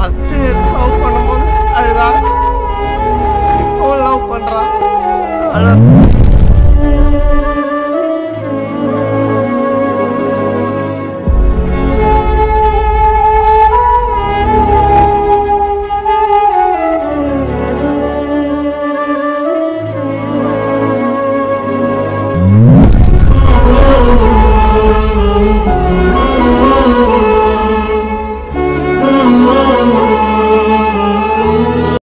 first love பண்ணும்போது அழுதா இப்போ லவ் பண்றா அழ